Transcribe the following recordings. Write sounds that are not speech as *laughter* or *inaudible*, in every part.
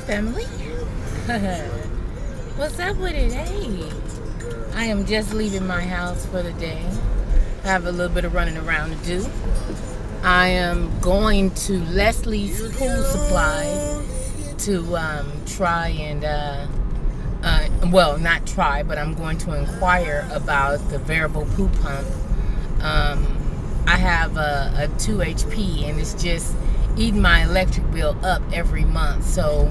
family. *laughs* What's up with it? Hey. I am just leaving my house for the day. I have a little bit of running around to do. I am going to Leslie's Pool Supply to um, try and, uh, uh, well, not try, but I'm going to inquire about the variable pool pump. Um, I have a, a 2 HP and it's just eating my electric bill up every month. So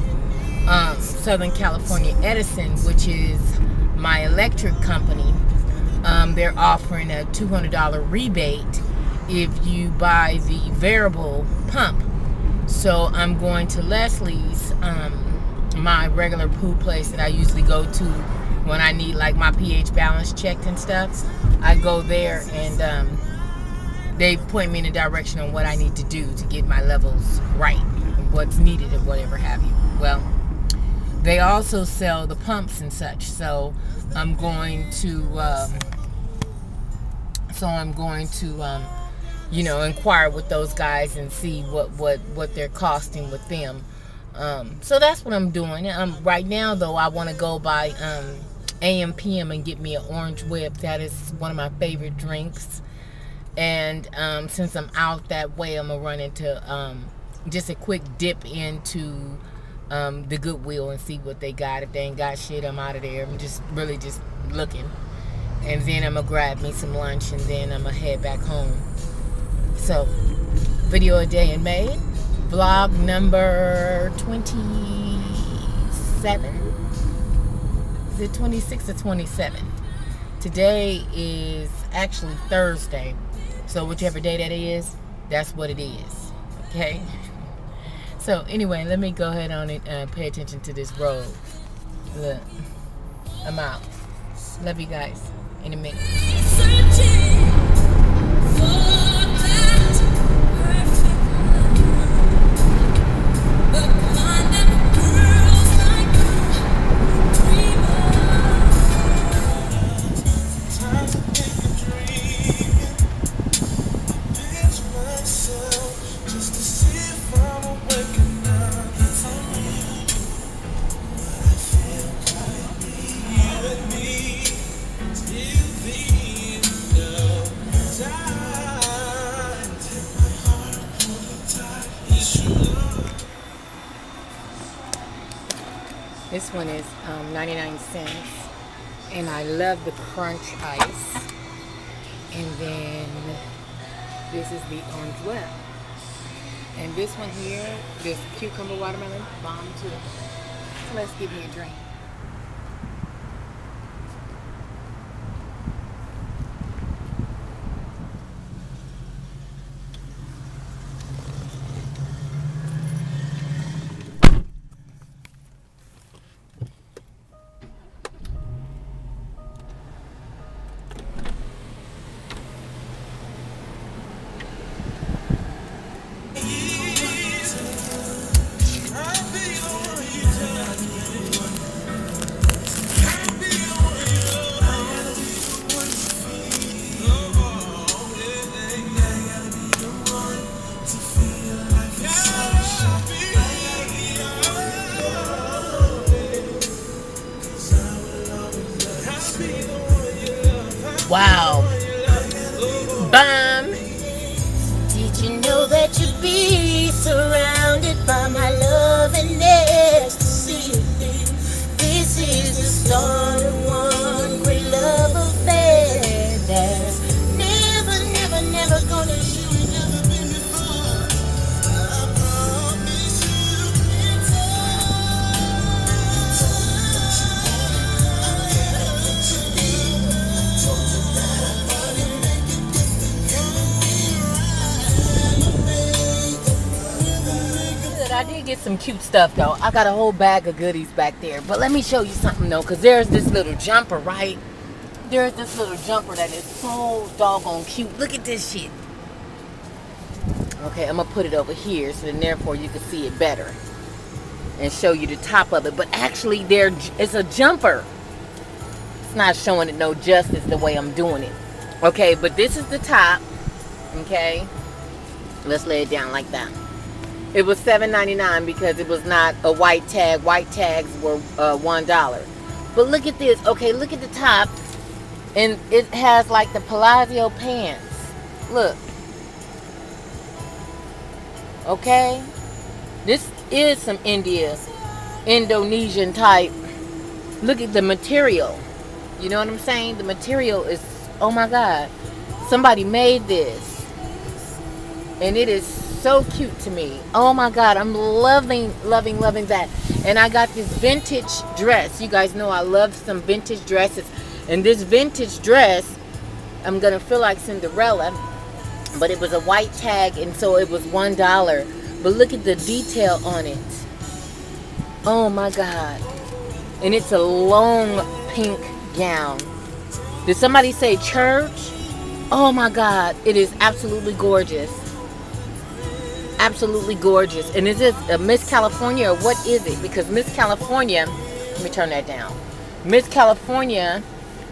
um, Southern California Edison, which is my electric company, um, they're offering a $200 rebate if you buy the variable pump. So I'm going to Leslie's, um, my regular pool place that I usually go to when I need like my pH balance checked and stuff. I go there and um, they point me in a direction on what I need to do to get my levels right, what's needed and whatever have you. Well, they also sell the pumps and such. So I'm going to, um, so I'm going to, um, you know, inquire with those guys and see what what what they're costing with them. Um, so that's what I'm doing. Um, right now, though, I want to go by um, AM PM and get me an orange whip. That is one of my favorite drinks. And um, since I'm out that way, I'm gonna run into um, just a quick dip into um, the Goodwill and see what they got. If they ain't got shit, I'm out of there. I'm just really just looking. And then I'm gonna grab me some lunch and then I'm gonna head back home. So, video a day in May, vlog number 27. Is it 26 or 27? Today is actually Thursday. So, whichever day that is, that's what it is. Okay? So anyway, let me go ahead on and uh, pay attention to this road. Look, I'm out. Love you guys. In a minute. This one is um, 99 cents. And I love the crunch ice. And then this is the orange whip. And this one here, this cucumber watermelon, bomb too. So let's give me a drink. Wow. Some cute stuff though. I got a whole bag of goodies back there. But let me show you something though, because there's this little jumper, right? There's this little jumper that is so doggone cute. Look at this shit. Okay, I'm gonna put it over here so then therefore you can see it better and show you the top of it. But actually, there it's a jumper. It's not showing it no justice the way I'm doing it. Okay, but this is the top. Okay, let's lay it down like that. It was $7.99 because it was not a white tag. White tags were uh, $1. But look at this. Okay, look at the top. And it has like the Palazzo pants. Look. Okay. This is some India, Indonesian type. Look at the material. You know what I'm saying? The material is, oh my God. Somebody made this. And it is so cute to me. Oh my God, I'm loving, loving, loving that. And I got this vintage dress. You guys know I love some vintage dresses. And this vintage dress, I'm to feel like Cinderella. But it was a white tag and so it was $1. But look at the detail on it. Oh my God. And it's a long pink gown. Did somebody say church? Oh my God. It is absolutely gorgeous absolutely gorgeous. And is this a Miss California or what is it? Because Miss California, let me turn that down. Miss California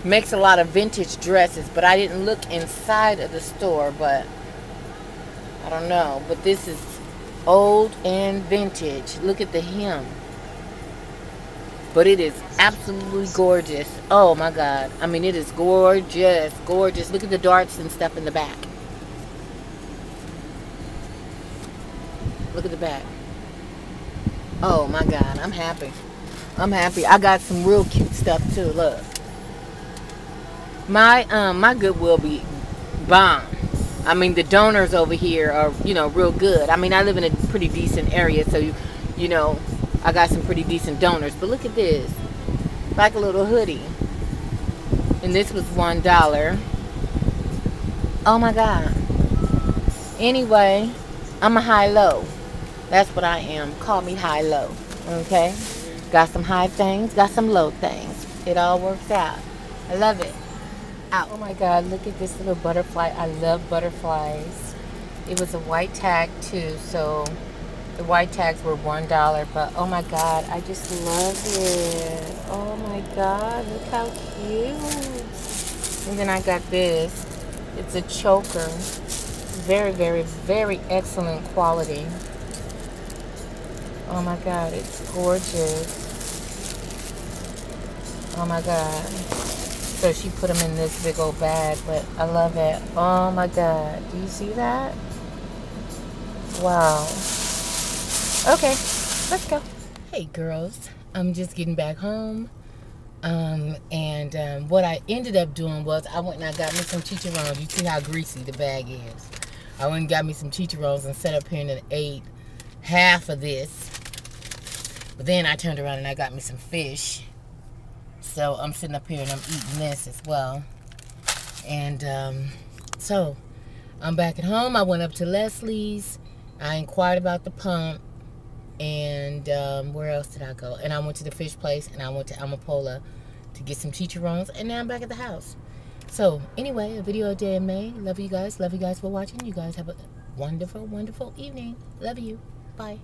makes a lot of vintage dresses, but I didn't look inside of the store, but I don't know. But this is old and vintage. Look at the hem. But it is absolutely gorgeous. Oh my God. I mean, it is gorgeous, gorgeous. Look at the darts and stuff in the back. Look at the back. Oh my God, I'm happy. I'm happy. I got some real cute stuff too. Look. My um my Goodwill be bomb. I mean the donors over here are, you know, real good. I mean I live in a pretty decent area, so you you know, I got some pretty decent donors. But look at this. Like a little hoodie. And this was one dollar. Oh my god. Anyway, I'm a high low. That's what I am. Call me high low. Okay? Got some high things, got some low things. It all works out. I love it. Oh my god, look at this little butterfly. I love butterflies. It was a white tag too, so the white tags were one dollar, but oh my god, I just love it. Oh my god, look how cute. And then I got this. It's a choker. Very, very, very excellent quality. Oh my God, it's gorgeous. Oh my God. So she put them in this big old bag, but I love it. Oh my God. Do you see that? Wow. Okay, let's go. Hey girls, I'm just getting back home. Um, and um, what I ended up doing was I went and I got me some chicharrones. You see how greasy the bag is. I went and got me some chicharrones and sat up here and ate half of this but then I turned around and I got me some fish. So I'm sitting up here and I'm eating this as well. And um, so I'm back at home. I went up to Leslie's. I inquired about the pump. And um, where else did I go? And I went to the fish place and I went to Amapola to get some chicharrones. And now I'm back at the house. So anyway, a video a day in May. Love you guys. Love you guys for watching. You guys have a wonderful, wonderful evening. Love you. Bye.